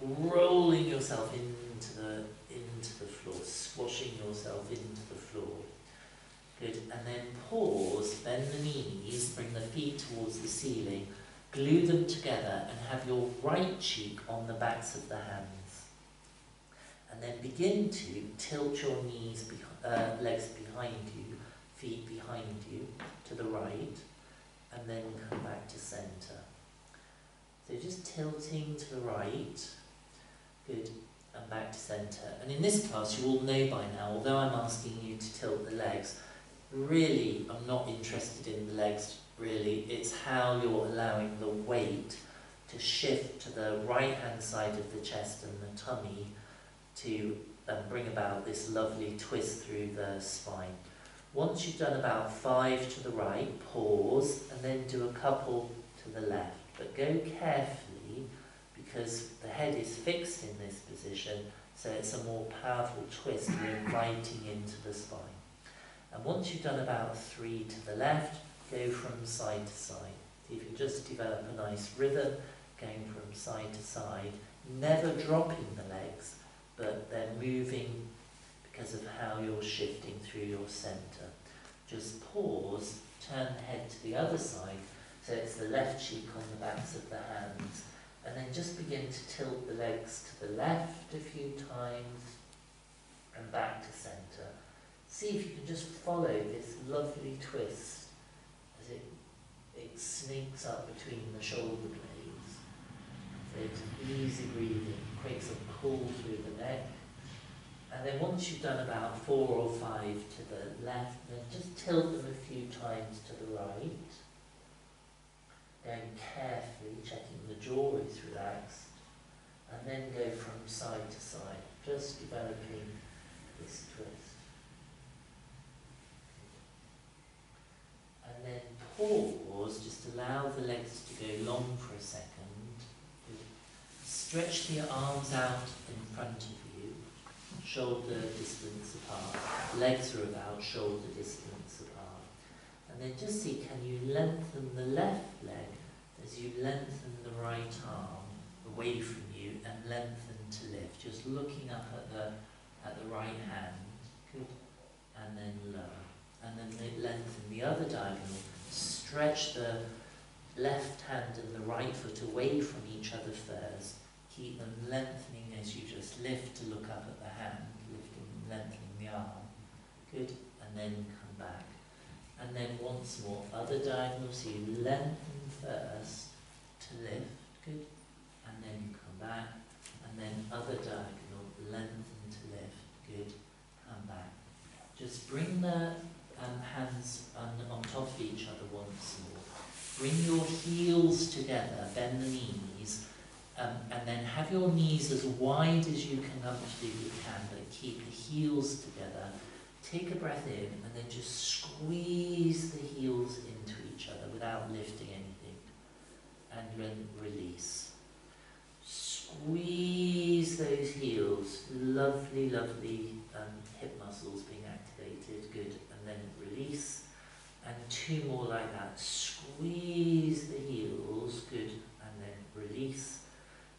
rolling yourself into the into the floor, squashing yourself into the floor. Good. And then pause, bend the knees, bring the feet towards the ceiling, glue them together, and have your right cheek on the backs of the hands. And then begin to tilt your knees, beh- uh, legs behind you, feet behind you, to the right, and then come back to centre. So just tilting to the right, good, and back to centre. And in this class, you all know by now, although I'm asking you to tilt the legs, really I'm not interested in the legs really it's how you're allowing the weight to shift to the right hand side of the chest and the tummy to um, bring about this lovely twist through the spine. Once you've done about five to the right, pause and then do a couple to the left. But go carefully because the head is fixed in this position so it's a more powerful twist you're inviting into the spine. And once you've done about three to the left, go from side to side. If you just develop a nice rhythm, going from side to side, never dropping the legs, but then moving because of how you're shifting through your centre. Just pause, turn the head to the other side, so it's the left cheek on the backs of the hands, and then just begin to tilt the legs to the left a few times, and back to centre. See if you can just follow this lovely twist as it, it sneaks up between the shoulder blades. So it's easy breathing, creates a pull through the neck. And then once you've done about four or five to the left, then just tilt them a few times to the right. Going carefully, checking the jaw is relaxed. And then go from side to side, just developing this twist. And then pause, just allow the legs to go long for a second. Stretch the arms out in front of you, shoulder distance apart. Legs are about shoulder distance apart. And then just see, can you lengthen the left leg as you lengthen the right arm away from you and lengthen to lift. Just looking up at the at the right hand. Good. And then lower. And then lengthen the other diagonal. Stretch the left hand and the right foot away from each other first. Keep them lengthening as you just lift to look up at the hand, lifting, and lengthening the arm. Good. And then come back. And then once more, other diagonal, so you lengthen first to lift. Good. And then you come back. And then other diagonal, lengthen to lift. Good. Come back. Just bring the um, hands on, on top of each other once more. Bring your heels together, bend the knees, um, and then have your knees as wide as you can comfortably can, but keep the heels together. Take a breath in and then just squeeze the heels into each other without lifting anything. And then release. Squeeze those heels. Lovely, lovely um, hip muscles being activated. Good. And then release. And two more like that. Squeeze the heels. Good. And then release.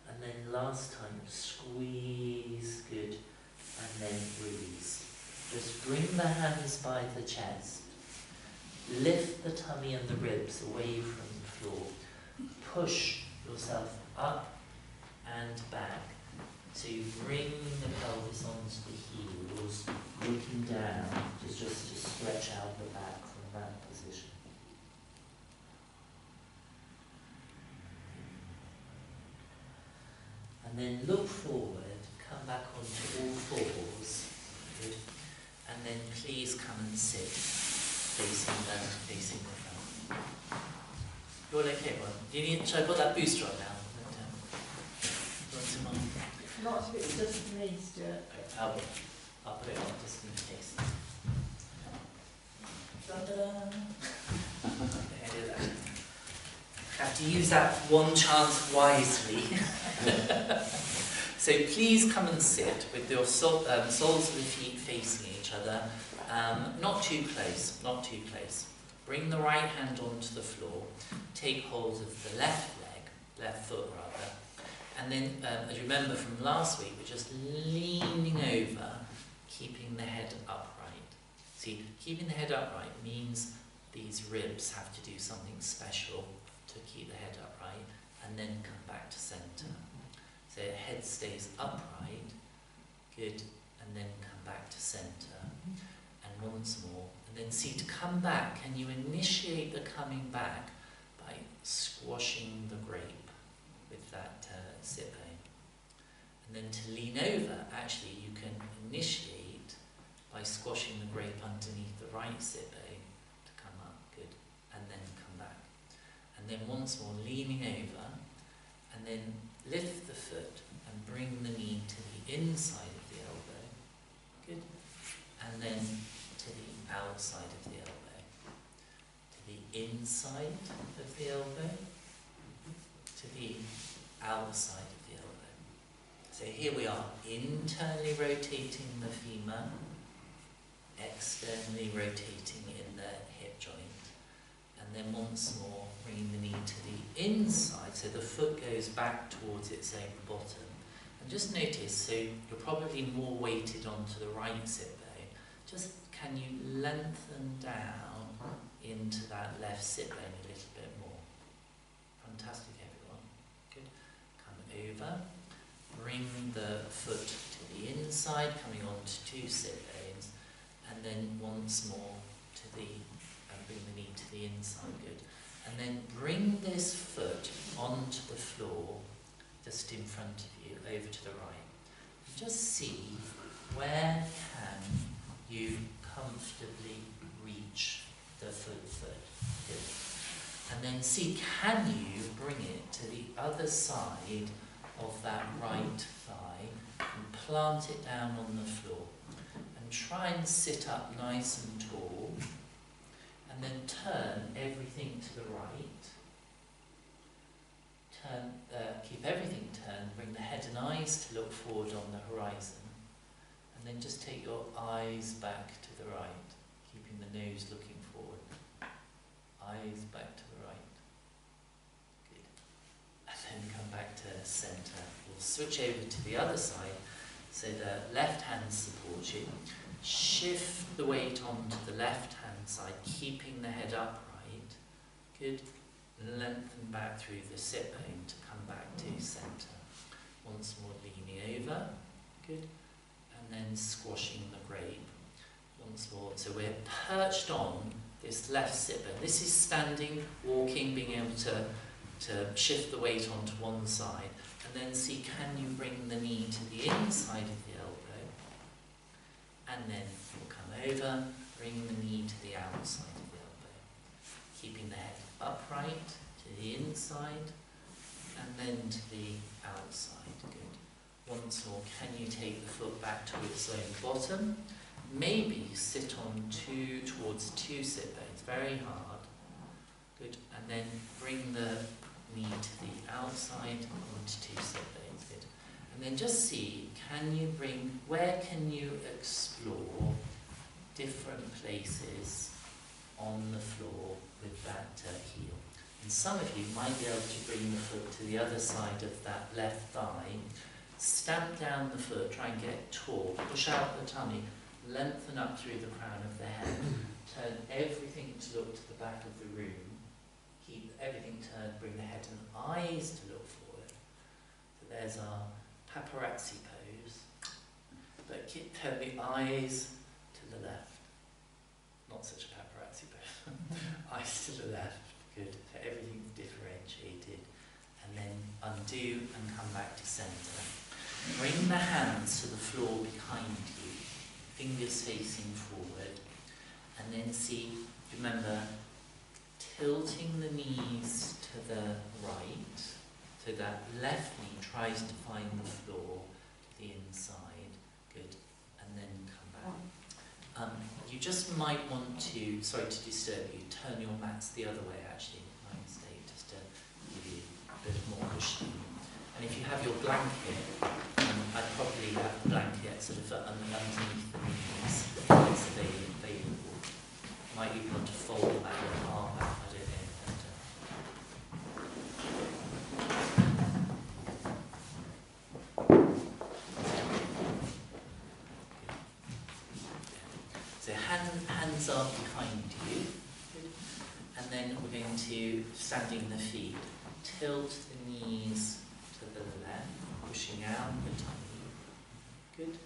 And then last time, squeeze. Good. And then release. Just bring the hands by the chest. Lift the tummy and the ribs away from the floor. Push yourself up and back to bring the pelvis onto the heels, looking down, just, just to stretch out the back from that position. And then look forward, come back onto all fours. Good. And then please come and sit facing the facing the front. You're okay, one. You need should I put that booster on now? But, um, you want some on? Not if it doesn't need to. Okay, I'll, I'll put it on just in case. Have to use that one chance wisely. so please come and sit with your sol- um, soles of the feet facing each other. Um, not too close, not too close. Bring the right hand onto the floor. Take hold of the left leg, left foot rather. And then, um, as you remember from last week, we're just leaning over, keeping the head upright. See, keeping the head upright means these ribs have to do something special to keep the head upright and then come back to centre. So head stays upright, good, and then come back to centre. And once more, and then see to come back, can you initiate the coming back by squashing the grape sit bone? And then to lean over, actually you can initiate by squashing the grape underneath the right sit bone to come up, good, and then come back. And then once more leaning over, and then lift the foot and bring the knee to the inside of the elbow, good, and then to the outside of the elbow, to the inside of the elbow, outside of the elbow. So here we are, internally rotating the femur, externally rotating in the hip joint, and then once more bringing the knee to the inside, so the foot goes back towards its own bottom. And just notice, so you're probably more weighted onto the right sit bone, just can you lengthen down into that left sit bone a little bit more? Fantastic, everyone. Good. Come over. Bring the foot to the inside, coming on to two sit bones, and then once more to the, and bring the knee to the inside. Good. And then bring this foot onto the floor, just in front of you, over to the right. Just see where can you comfortably reach the foot foot. Good. And then see, can you bring it to the other side of that right thigh and plant it down on the floor. And try and sit up nice and tall. And then turn everything to the right. Turn, uh, keep everything turned. Bring the head and eyes to look forward on the horizon. And then just take your eyes back to the right, keeping the nose looking forward. Eyes back to 10, come back to center. We'll switch over to the other side, so the left hand supports you. Shift the weight onto the left hand side, keeping the head upright. Good. Lengthen back through the sit bone to come back to center. Once more leaning over. Good. And then squashing the grape. Once more. So we're perched on this left sit bone. This is standing, walking, being able to to shift the weight onto one side. And then see, can you bring the knee to the inside of the elbow? And then we'll come over, bring the knee to the outside of the elbow. Keeping the head upright to the inside and then to the outside. Good. Once more, can you take the foot back to its own bottom? Maybe sit on two, towards two sit bones, very hard. Good. And then bring the knee to the outside two sit bones. Good. And then just see, can you bring, where can you explore different places on the floor with that uh, heel? And some of you might be able to bring the foot to the other side of that left thigh, stamp down the foot, try and get tall, push out the tummy, lengthen up through the crown of the head, turn everything to look to the back of the everything turned, bring the head and eyes to look forward. So there's our paparazzi pose, but keep turn the eyes to the left. Not such a paparazzi pose. eyes to the left. Good. So everything's differentiated. And then undo and come back to centre. Bring the hands to the floor behind you, fingers facing forward. And then see, remember, tilting the knees to the right, so that left knee tries to find the floor to the inside. Good. And then come back. Um, you just might want to, sorry to disturb you, turn your mats the other way actually, my mistake, just to give you a bit more cushion. And if you have your blanket, um, I'd probably have the blanket sort of un- underneath the knees, it's available. available. Might even want to fold that apart, I don't know. But, uh, So hand, hands are behind you. And then we're going to standing the feet. Tilt the knees to the left, pushing out the tummy. Good.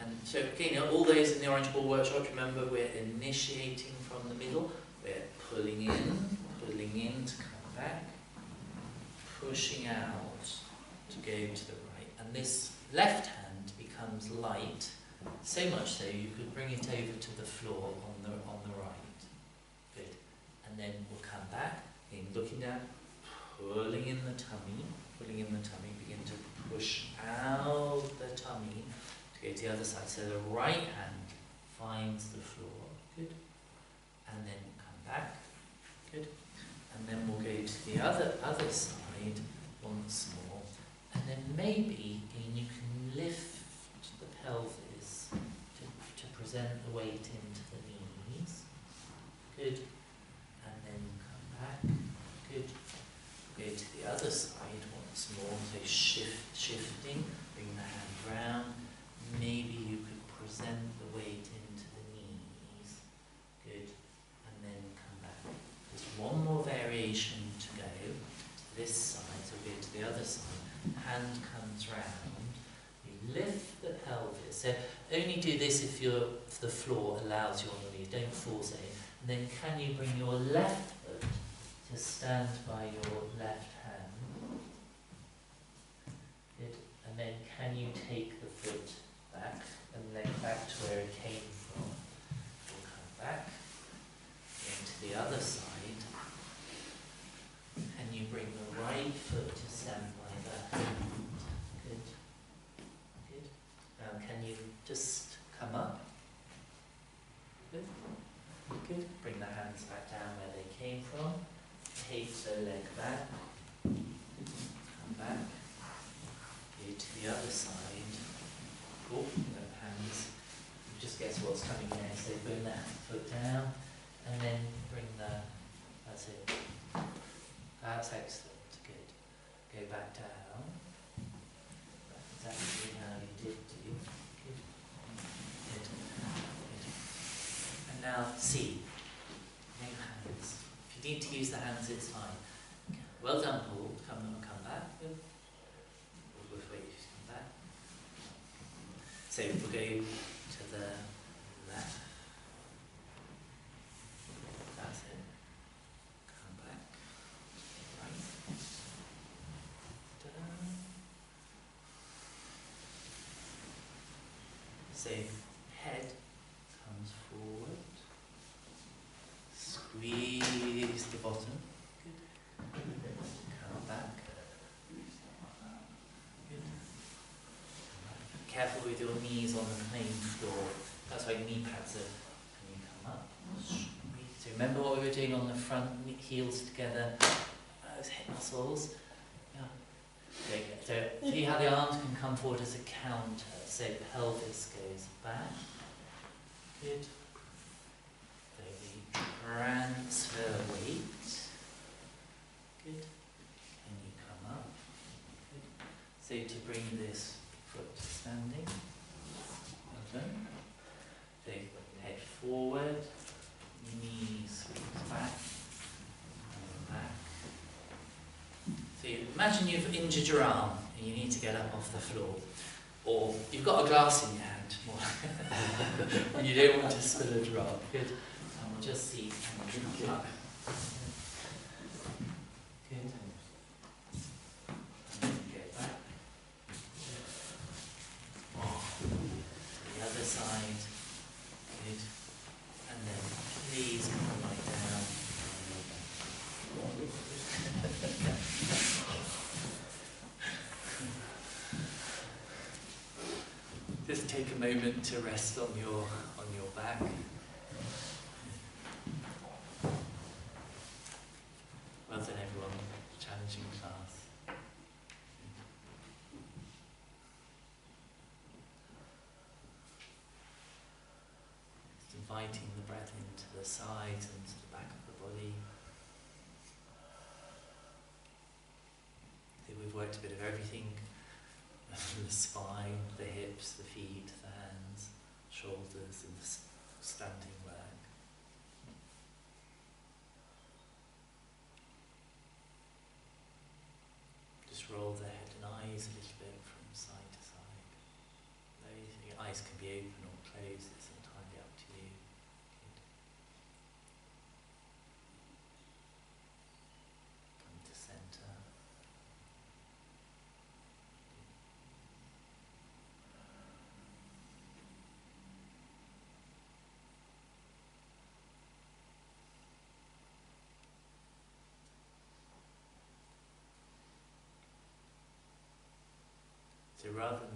And so again, all those in the Orange Ball workshop, remember we're initiating from the middle. We're pulling in, pulling in to come back, pushing out to go to the right. And this left hand becomes light so much so you could bring it over to the floor on the on the right. Good. And then we'll come back, in looking down, pulling in the tummy, pulling in the tummy, begin to push out the tummy to go to the other side. So the right hand finds the floor. Good. And then come back. Good. And then we'll go to the other other side once more. And then maybe again you can lift the pelvis to, to present the weight into the knees. Good. And then come back. Good. Go to the other side once more. So shift, shifting. Bring the hand round. Maybe you could present the weight into the knees. Good. And then come back. There's one more variation to go. This side. So we go to the other side. Hand comes round. You lift the pelvis. So only do this if, your if the floor allows you on the knee. Don't force it. And then can you bring your left foot to stand by your left hand? Good. And then can you take the foot back and then back to where it came from? We'll come back. Then to the other side. Can you bring the right foot to stand by the hand? Good. Good. Now can you just come up? Good. Good. Bring the hands back down where they came from. Take the leg back. Come back. Go to the other side. Go. The hands. That's excellent, good. Go back down. That's exactly how you did do. Good. Good. Good. And now C. No hands. If you need to use the hands, it's fine. Well done, Paul. Come on, come back. We'll wait for you come back. So we'll go to the left. That's it. Come back. Right. Ta-da. So head comes forward. Squeeze the bottom. Good. Come back. Good. Careful with your knees on the plain floor. That's why knee pads are. And you come up. So remember what we were doing on the front, heels together, those hip muscles. So see how the arms can come forward as a counter. So the pelvis goes back. Good. So transfer weight. Good. And you come up. Good. So to bring this foot to standing. Well done. Head forward, knees back, and back. So imagine you've injured your arm need to get up off the floor. Or you've got a glass in your hand and you don't want to spill a drop. Good. And we'll just see and come up. Good. And then go back. The other side. Good. And then please come right down. Just take a moment to rest on your on your back. Well done everyone. Challenging class. Just inviting the breath into the sides and to the back of the body. So we've worked a bit of everything. the spine, the hips, the feet, the hands, shoulders and standing leg. Just roll the head and eyes a little bit from side to side. Those, your eyes can be open or closed, it's entirely up to you. Good. Come to centre. So rather